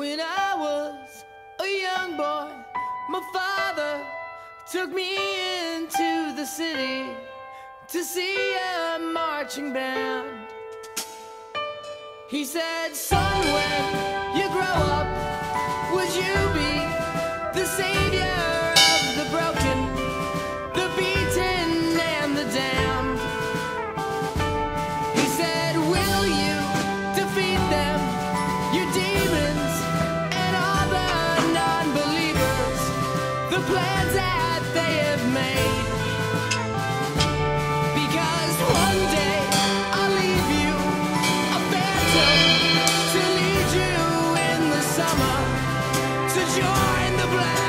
When I was a young boy, my father took me into the city to see a marching band. He said, Son, when plans that they have made. Because one day I'll leave you a phantom to lead you in the summer to join the black.